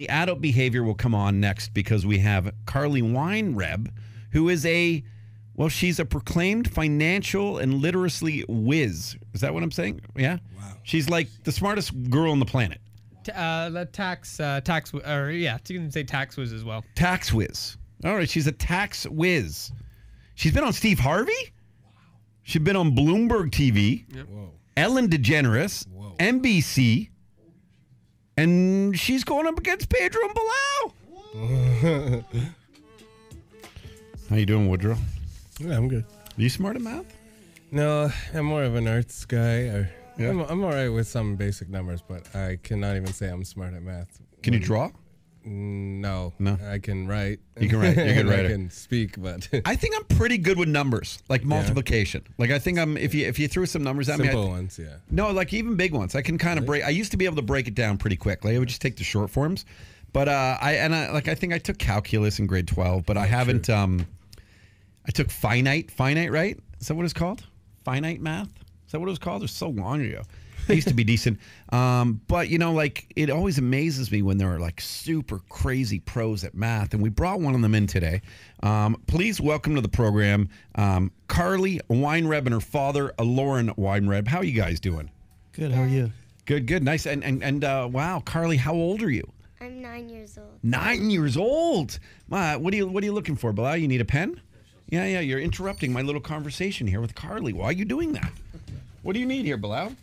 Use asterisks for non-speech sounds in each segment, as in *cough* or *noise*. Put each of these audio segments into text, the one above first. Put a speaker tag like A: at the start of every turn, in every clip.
A: The adult behavior will come on next because we have Carlie Weinreb, who is a, well, she's a proclaimed financial and literacy whiz. Is that what I'm saying? Yeah. Wow. She's like the smartest girl on the planet.
B: T- uh, the tax, uh, tax, or yeah, you can say tax whiz as well.
A: Tax whiz. All right, she's a tax whiz. She's been on Steve Harvey. Wow. She's been on Bloomberg TV,
C: Whoa.
A: Ellen DeGeneres,
C: Whoa.
A: NBC, and she's going up against Pedro and Bilal. *laughs* How you doing, Woodrow?
C: Yeah, I'm good.
A: Are you smart at math?
C: No, I'm more of an arts guy. Or
A: Yeah.
C: I'm, I'm all right with some basic numbers, but I cannot even say I'm smart at math.
A: Can you draw?
C: No,
A: No?
C: I can write.
A: You can write. Good *laughs*
C: And
A: writer.
C: I can speak, but *laughs*
A: I think I'm pretty good with numbers, like multiplication. Like I think I'm if you if you threw some numbers at me,
C: simple ones, yeah.
A: no, like even big ones, I can kind of break. I used to be able to break it down pretty quickly. I would just take the short forms, but uh, I and I, like I think I took calculus in grade twelve, but I haven't. Um, I took finite, finite, right? Is that what it's called? Finite math? Is that what it was called? It was so long ago. I used to be decent, um, but you know, like it always amazes me when there are like super crazy pros at math, and we brought one of them in today. Um, please welcome to the program, um, Carlie Weinreb and her father, Lauren Weinreb. How are you guys doing?
D: Good. How are you?
A: Good, good, nice, and and and uh, wow, Carlie, how old are you?
E: I'm nine years old.
A: Nine years old. Uh, what are you What are you looking for, Bilal? You need a pen? Yeah, yeah. You're interrupting my little conversation here with Carlie. Why are you doing that? What do you need here, Bilal?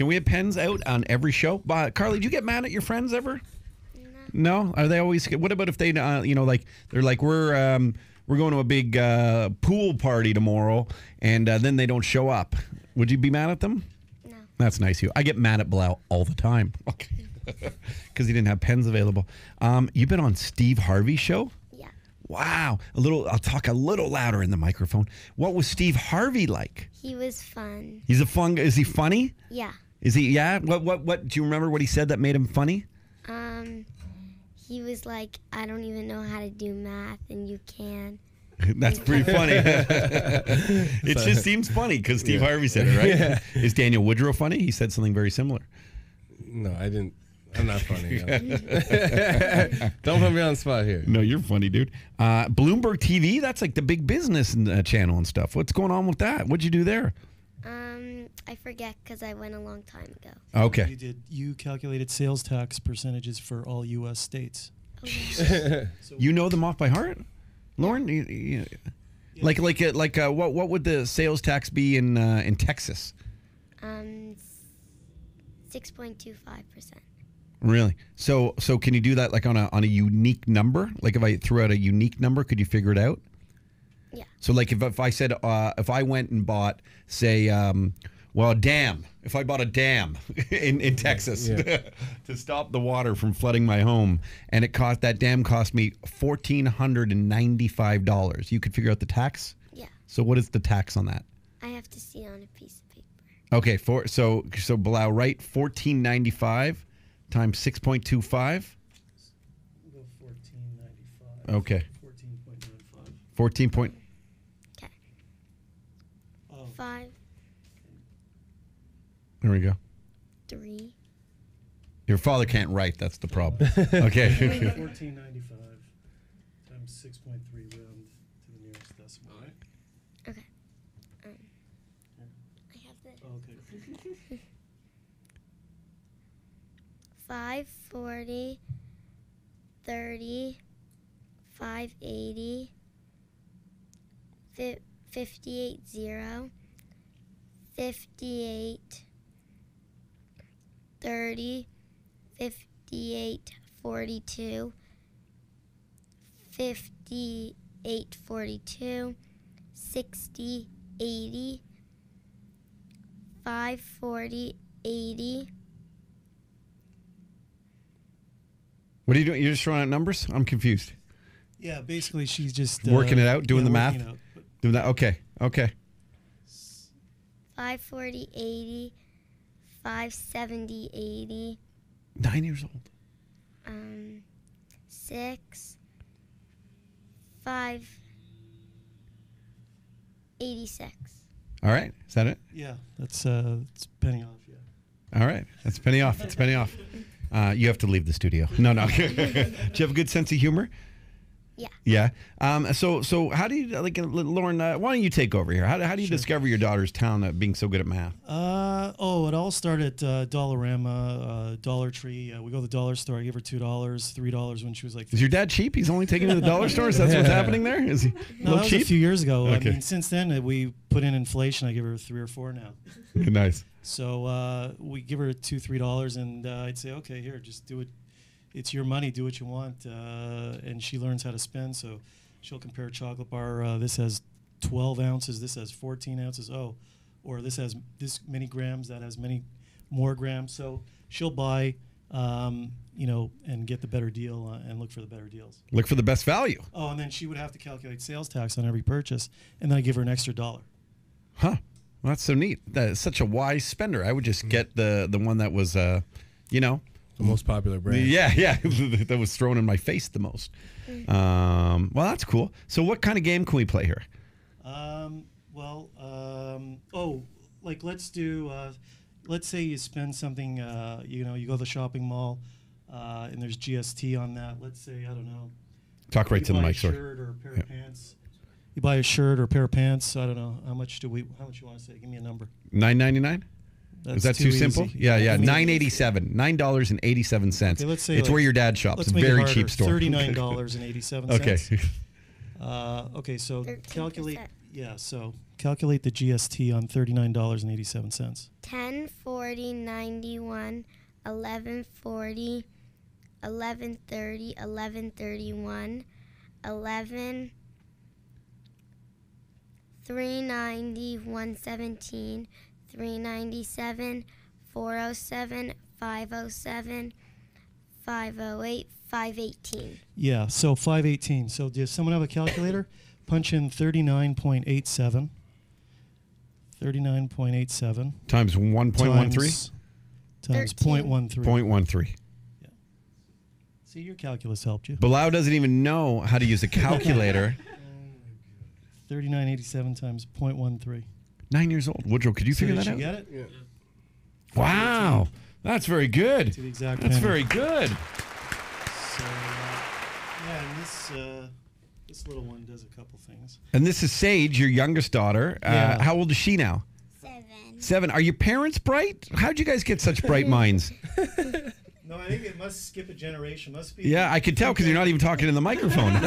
A: Can we have pens out on every show? Uh, Carlie, do you get mad at your friends ever? No. no? Are they always? What about if they, uh, you know, like they're like we're um, we're going to a big uh, pool party tomorrow, and uh, then they don't show up. Would you be mad at them?
E: No.
A: That's nice of you. I get mad at Bilal all the time. *laughs* Okay. *laughs* Because he didn't have pens available. Um, you've been on Steve Harvey's show?
E: Yeah.
A: Wow. A little I'll talk a little louder in the microphone. What was Steve Harvey like?
E: He was fun.
A: He's a fun is he funny?
E: Yeah.
A: Is he yeah? What what what do you remember what he said that made him funny?
E: Um, he was like, I don't even know how to do math, and you can. *laughs*
A: That's pretty funny. *laughs* it just seems funny because Steve Harvey said it, right? *laughs* Is Daniel Woodrow funny? He said something very similar.
C: No, I didn't. I'm not funny. no. Don't put me on the spot here.
A: No, you're funny, dude. Uh, Bloomberg TV, that's like the big business uh, channel and stuff. What's going on with that? What'd you do there?
E: Um, I forget because I went a long time ago.
D: You
A: Okay.
D: did. You calculated sales tax percentages for all U.S. states. *laughs*
A: You know them off by heart? Lauren? You- you- like like uh, like uh, what what would the sales tax be in uh, in Texas?
E: Um, six point two five percent.
A: Really? So so can you do that like on a on a unique number? Like if I threw out a unique number, could you figure it out?
E: Yeah.
A: So like if, if I said uh, if I went and bought say um, well a dam if I bought a dam *laughs* in, in Texas
C: Yeah. *laughs*
A: to stop the water from flooding my home and it cost that dam cost me fourteen hundred and ninety five dollars you could figure out the tax.
E: Yeah.
A: So what is the tax on that?
E: I have to see on a piece of paper.
A: Okay, for so so Bilal, right? Fourteen ninety five times six point two five.
D: Go fourteen ninety five.
A: Okay,
D: Fourteen point nine five.
A: fourteen point.
E: Okay.
D: Oh,
E: Five,
A: There we go.
E: three,
A: Your father can't write. That's the problem. *laughs* Okay. *laughs*
D: fourteen ninety five times six point three round to the nearest decimal. Right.
E: Okay. Um, I have the
D: Oh, okay. *laughs*
E: five forty, thirty, five eighty, fi- fifty-eight zero, fifty-eight, thirty, fifty-eight forty-two, fifty-eight forty-two, sixty, eighty, five forty, eighty.
A: What are you doing? You're just throwing out numbers? I'm confused.
D: Yeah, basically she's just
A: Working
D: uh,
A: it out, doing
D: yeah,
A: the math?
D: working it out. But
A: Do that. Okay. Okay.
E: 540, 80, 570, 80,
A: Nine years old.
E: um, 6, 5, 86.
A: All right. Is that it?
D: Yeah, that's uh, it's penny off. Yeah.
A: All right. That's penny off. It's penny off. *laughs* Uh, you have to leave the studio. No, no. *laughs* do you have a good sense of humor?
E: Yeah.
A: Yeah. Um, so, so how do you like, uh, Lauren? Uh, why don't you take over here? How, do- how do you discover your daughter's talent at being so good at math?
D: Uh oh, it all started at uh, Dollarama, uh, Dollar Tree. Uh, we go to the dollar store. I gave her two dollars, three dollars when she was like.
A: Is your dad cheap? He's only taking you to the dollar *laughs* store. Is that what's happening there? Is he a
D: no,
A: little
D: that was
A: cheap?
D: a few years ago.
A: Okay.
D: I mean, since then uh, we put in inflation. I give her three or four now. *laughs*
A: nice.
D: So uh, we give her two, three dollars, and uh, I'd say, okay, here, just do it. It's your money. Do what you want. Uh, and she learns how to spend. So she'll compare a chocolate bar. Uh, this has 12 ounces. This has 14 ounces. Oh, or this has this many grams. That has many more grams. So she'll buy, um, you know, and get the better deal uh, and look for the better deals.
A: Look for the best value.
D: Oh, and then she would have to calculate sales tax on every purchase, and then I give her an extra dollar.
A: Huh. Well, that's so neat. That is such a wise spender. I would just get the the one that was, uh, you know,
C: The most popular brand.
A: yeah, yeah, *laughs* that was thrown in my face the most. Um, well, that's cool. So, what kind of game can we play here?
D: Um, well, um, oh, like let's do, uh, let's say you spend something, uh, you know, you go to the shopping mall, uh, and there's GST on that. Let's say, I don't know.
A: Talk right
D: you
A: to the
D: buy
A: mic,
D: a
A: sorry.
D: shirt or a pair of pants. You buy a shirt or a pair of pants. I don't know. How much do we, how much you want to say? Give me a number.
A: Nine ninety nine. Is that too,
D: easy.
A: simple? Yeah, yeah. Nine eighty seven. Nine dollars and eighty seven cents.
D: Okay, let's say
A: it's
D: like-
A: where your dad shops.
D: Let's
A: It's
D: make
A: very
D: it harder.
A: cheap store.
D: Thirty nine dollars and eighty
A: seven
D: cents. *laughs* Okay. Uh, okay, so
E: 13%.
D: calculate. Yeah, so calculate the GST on thirty-nine dollars and eighty-seven cents.
E: 10, 40, 91, 11, 40, 11, 30, 11, 31, 11, 390, 117, 397, 407, 507, 508, 518.
D: Yeah, so 518. So does someone have a calculator? Punch in 39.87. 39.87
A: Times one point one three.
D: times- Times
E: 13.
D: 0.13.
A: Point one three.
D: See, your calculus helped you.
A: Bilal doesn't even know how to use a calculator. *laughs*
D: 3987 times 0.13.
A: Nine years old. Woodrow, could you
D: So
A: figure
D: did
A: that
D: you
A: out?
D: get it? Yeah.
A: Wow, that's very good.
D: To the exact
A: That's
D: penny.
A: very good.
D: So, uh, yeah, and this, uh, this little one does a couple things.
A: And this is Sage, your youngest daughter. Uh,
D: Yeah.
A: How old is she now?
E: Seven.
A: Seven. Are your parents bright? How'd you guys get such bright minds? *laughs*
D: No, I think it must skip a generation. Must be.
A: Yeah, I could tell because you're not even talking in the microphone. *laughs*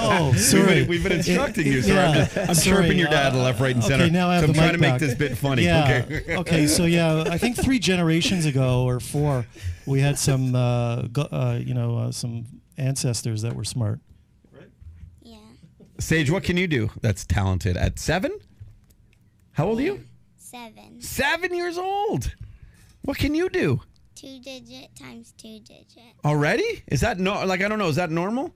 D: Oh, *laughs*
A: We've
D: sorry.
A: been, we've been instructing you, so I'm,
D: Yeah,
A: just, I'm
D: sorry,
A: chirping your dad
D: uh,
A: left, right, and
D: okay,
A: center.
D: now I have
A: so I'm trying
D: mic
A: to make
D: back.
A: this bit funny.
D: Yeah.
A: Okay.
D: okay. So yeah, I think three generations ago or four, we had some, uh, go, uh, you know, uh, some ancestors that were smart. Right.
E: Yeah.
A: Sage, what can you do that's talented? At seven? How old are you?
E: Seven.
A: Seven years old. What can you do?
E: Two digit times two digit.
A: Already? Is that no? Like I don't know. Is that normal?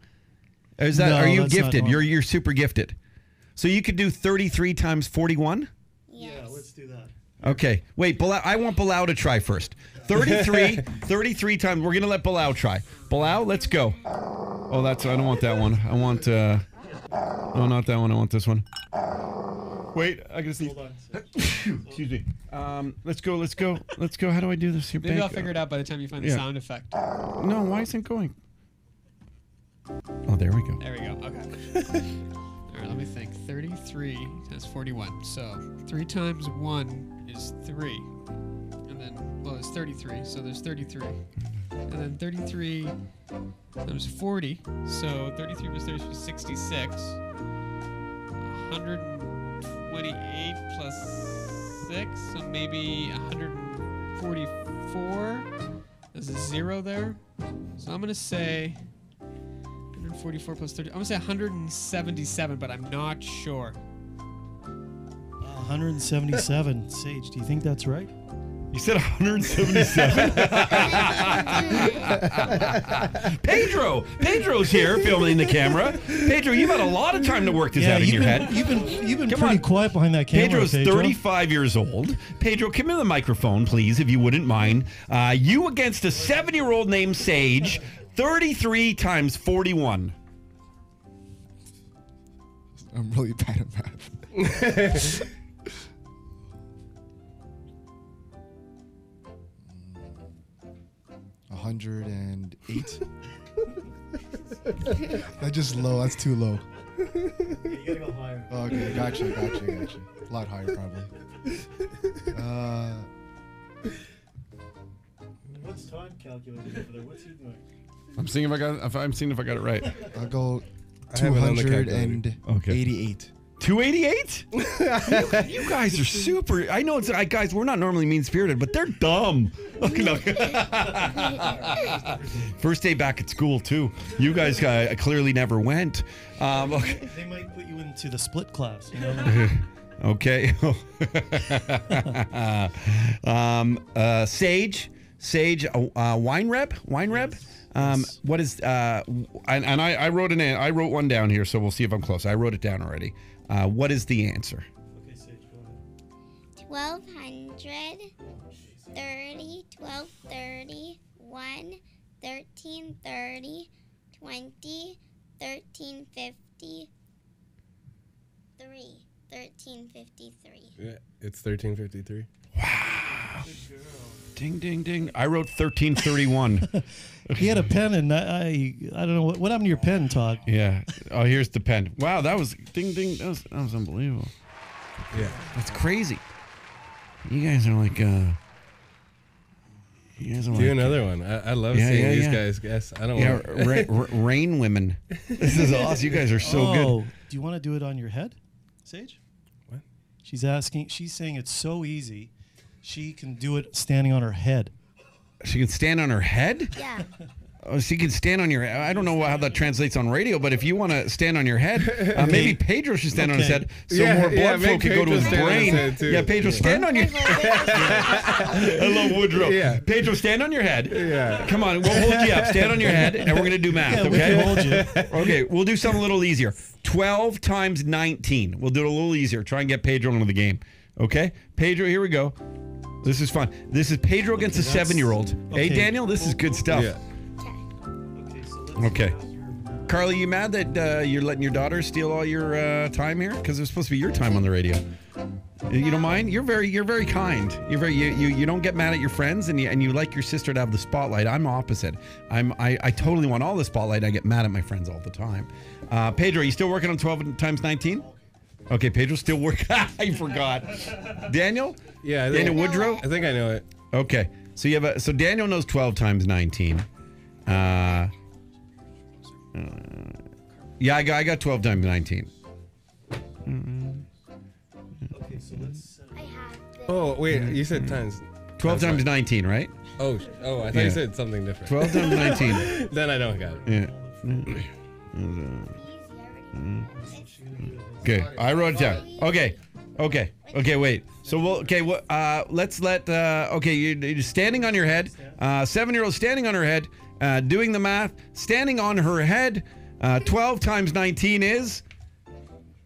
A: Is that
D: No,
A: are you
D: that's not
A: gifted?
D: normal.
A: You're you're super gifted. So you could do 33 times 41.
E: Yes.
D: Yeah, let's do that.
A: Okay. Wait, Bilal, I want Bilal to try first. 33, *laughs* 33 times. We're going to let Bilal try. Bilal, let's go. Oh, that's, I don't want that one. I want, uh, no, not that one. I want this one. Wait, I gotta see. *laughs*
D: Hold on.
A: Excuse me. Um, let's go, let's go, let's go. How do I do this here?
B: Maybe I'll figure it out by the time you find
A: Yeah.
B: the sound effect.
A: No, why isn't it going? Oh, there we go.
B: There we go. Okay. *laughs* All right, let me think. 33 times 41. So 3 times 1 is 3. And then, well, it's 33. So there's 33. And then 33 times 40. So 33 plus 33 is 66. 128 plus 6. So maybe 144. There's a 0 there. So I'm going to say. 144 plus 30. I'm gonna say 177, but I'm not sure.
D: 177. Sage, do you think that's right?
A: You said 177. *laughs* Pedro, Pedro's here filming the camera. Pedro, you've had a lot of time to work this out in
D: you've
A: your
D: been,
A: head.
D: you've been you've been
A: Come
D: pretty
A: on.
D: quiet behind that camera.
A: Pedro's
D: Pedro.
A: 35 years old. Pedro, come in the microphone, please, if you wouldn't mind. Uh, you against a seven year old named Sage, 33 times 41.
F: I'm really bad at math. *laughs* 208. *laughs* That's just low. That's too low.
D: you gotta go higher.
F: Okay, gotcha, gotcha, gotcha. A lot higher, probably. Uh,
D: What's time calculated over there? What's he doing?
A: I'm seeing if I got. If I'm seeing if I got it right.
F: I'll go
C: I have it on calculator.
F: 288.
A: 288? *laughs* you, you guys are super. I know it's I, guys. We're not normally mean spirited, but they're dumb. *laughs* Look, look. *laughs* First day back at school too. You guys uh, clearly never went. Um, okay.
D: They might put you into the split class. You know?
A: Okay. um, uh, Sage, Sage, uh, uh, Weinreb, wine rep. Um,
D: Yes.
A: what is? Uh, and, and I, I wrote an. I wrote one down here, so we'll see if I'm close. I wrote it down already. Uh, what is the answer?
D: okay, Sage, go ahead.
E: 1200, 30, 1230, 1, 1330, 20, 1350, 3, 1353.
C: Yeah, it's 1353.
A: Ding, ding, ding. I wrote 1331. *laughs*
D: He had a pen, and I, I, I don't know what, what happened to your pen, Todd.
A: yeah. Oh, here's the pen. Wow, that was ding, ding. That was, that was unbelievable.
C: Yeah.
A: That's crazy. You guys are like. uh You guys are
C: Do
A: like.
C: another one. I, I love
A: Yeah,
C: seeing
A: yeah,
C: these
A: yeah.
C: guys guess. I don't
A: Yeah,
C: want
A: ra- ra- *laughs* rain women. This is awesome. You guys are so
D: oh,
A: good.
D: do you want to do it on your head, Sage?
C: What?
D: She's asking. She's saying it's so easy. She can do it standing on her head.
A: She can stand on her head.
E: Yeah. *laughs*
A: Oh, she can stand on your. Head. I don't know how that translates on radio, but if you want to stand on your head, *laughs* uh, maybe Pedro should stand on his head so
C: Yeah,
A: more blood
C: yeah,
A: flow
C: make
A: can go to
C: Pedro
A: his
C: stand on his
A: brain.
C: head.
A: Yeah, Pedro, stand on your. *laughs* Hello, Woodrow.
C: Yeah.
A: Pedro, stand on your head.
C: Yeah.
A: Come on, we'll hold you up. Stand on your head, and we're gonna do math.
D: Yeah, we
A: okay.
D: hold you.
A: Okay, we'll do something a little easier. 12 times 19. We'll do it a little easier. Try and get Pedro into the game. Okay? Pedro, here we go. This is fun. This is Pedro against a seven year old. Hey. Daniel, this is good stuff.
C: Yeah.
D: Okay. So
A: Okay. Carlie, you mad that uh, you're letting your daughter steal all your uh, time here? Because it was supposed to be your time on the radio. You don't mind? You're very, you're very kind. You're very, you, you, you don't get mad at your friends, and you, and you like your sister to have the spotlight. I'm opposite. I'm, I, I totally want all the spotlight. I get mad at my friends all the time. Uh, Pedro, are you still working on 12 times 19? Okay, Pedro, still working. *laughs* I forgot. Daniel,
C: Yeah. I think,
A: Daniel Woodrow.
C: I think I know it.
A: Okay, so you have a so Daniel knows 12 times 19. Uh, uh, yeah, I got I got 12 times 19.
D: Okay. So let's.
E: I have this.
C: Oh, wait. You said times.
A: 12
C: That's
A: times 19, right?
C: Oh, sh- oh, I thought
A: Yeah.
C: you said something different.
A: 12 times 19. *laughs*
C: then I don't got it.
A: Yeah.
E: These you already
A: Okay, I wrote it down. Okay, okay, okay. Wait. So we'll okay. What? Uh, let's let. Uh, okay, you're, you're standing on your head. Uh, seven-year-old standing on her head, uh, doing the math. Standing on her head. Uh, 12 times 19 is.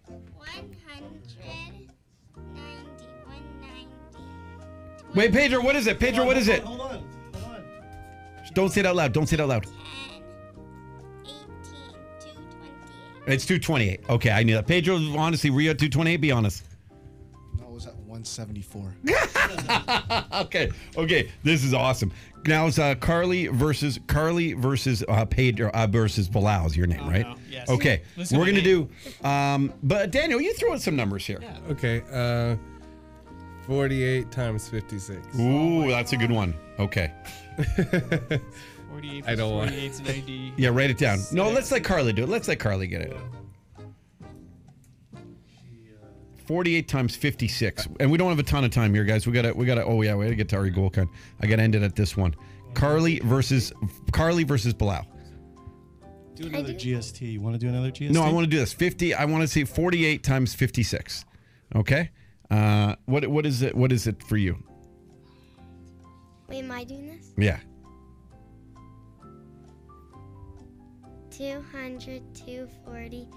E: 190, 190.
A: Wait, Pedro, what is it? Pedro, what is it?
D: Hold on. Hold on.
A: Don't say it out loud. Don't say it out loud. It's 228. Okay, I knew that. Pedro, honestly, Rio 228. Be honest.
F: No, it was at 174. *laughs* *laughs*
A: Okay, okay. This is awesome. Now it's uh, Carlie versus Carlie versus uh, Pedro uh, versus Bilal is your name,
B: Oh,
A: right?
B: no. Yes.
A: Okay,
B: Listen
A: we're
B: to
A: gonna
B: me.
A: do. Um, but Daniel, you throw in some numbers here.
B: Yeah.
C: Okay. Uh, 48 times 56.
A: Ooh, that's a good one. Okay. *laughs*
B: 48
C: I don't want-
B: 48 90. *laughs*
A: Yeah, write it down. No, let's let Carlie do it. Let's let Carlie get it. 48 times 56. And we don't have a ton of time here, guys. We gotta we gotta oh yeah, we gotta get to Ari Goldkind. I gotta end it at this one. Carlie versus Carlie versus Bilal.
D: Do another GST. You want to do another GST?
A: No, I want to do this. 50. I want to see 48 times 56. Okay. Uh, what what is it? What is it for you?
E: Wait, am I doing this?
A: Yeah.
E: 200, 240,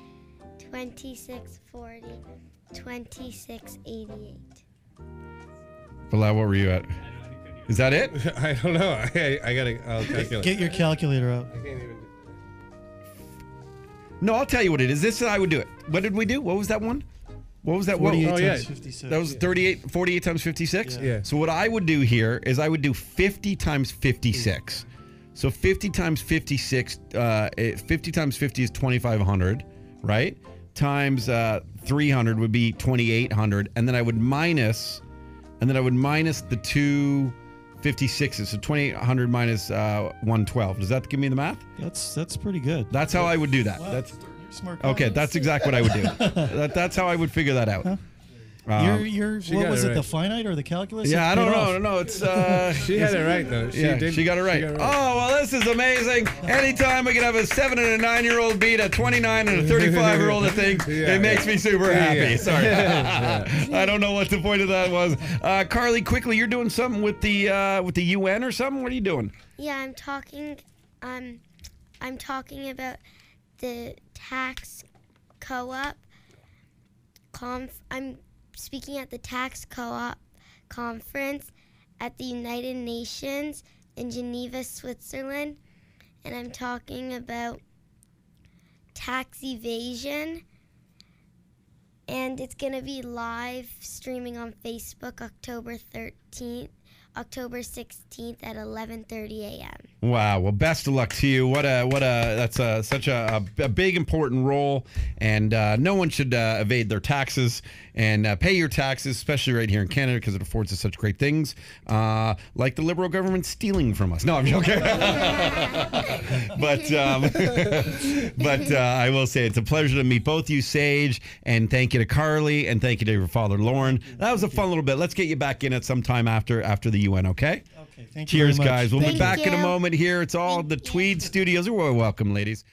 E: 2640, 2688.
A: Bilal, what were you at? Is that it? *laughs*
C: I don't know. *laughs* I, I gotta. I'll calculate.
D: Get your calculator out.
C: I can't even.
A: No, I'll tell you what it is. This is how I would do it. What did we do? What was that one? What was that? What,
D: 48
C: oh,
D: times
C: yeah.
D: 56.
A: that was 38, 48 times 56?
D: Yeah.
C: Yeah.
A: So what I would do here is I would do 50 times 56. So 50 times 56, uh, eh, 50 times 50 is 2,500, right? Times uh, 300 would be 2,800. And then I would minus, and then I would minus the two 56s. So 2,800 minus uh, 112. Does that give me the math?
D: That's that's pretty good.
A: That's how I would do that.
D: Wow,
A: That's
D: you're smart. guy.
A: okay. That's exactly what I would do. *laughs* that, that's how I would figure that out. Um,
D: You're, you're, what was
C: it
D: it, the finite or the calculus?
A: yeah, I don't know.
D: off.
A: No, no, it's uh, *laughs*
C: She had it right though. She
A: yeah,
C: did,
A: she got it right. Oh, well, this is amazing. Anytime we can have a seven and a nine year old beat a 29 and a 35 year old, I think *laughs*
C: Yeah.
A: it makes me super happy.
C: Yeah.
A: Sorry. *laughs* I don't know what the point of that was. Uh, Carlie, quickly, you're doing something with the uh, with the UN or something? What are you doing?
E: Yeah, I'm talking. Um, I'm talking about the tax co-op. Conf- I'm speaking at the tax co-op conference at the United Nations in Geneva, Switzerland, and I'm talking about tax evasion. And it's gonna be live streaming on Facebook October 13th, October 16th at 11:30 a.m.
A: Wow. Well, best of luck to you. What a what a that's a, such a, a, big important role, and uh, no one should uh, evade their taxes and uh, pay your taxes, especially right here in Canada because it affords us such great things, uh, like the liberal government stealing from us. No, I'm joking. *laughs* but um, *laughs* but uh, I will say it's a pleasure to meet both you, Sage, and thank you to Carlie, and thank you to your father, Lauren. That was a fun little bit. Let's get you back in at some time after after the UN. Okay.
D: Okay, thank you.
A: Cheers, guys. We'll be
E: Thank
A: back in a moment here. It's all the
E: you.
A: Tweed Studios. You're welcome, ladies.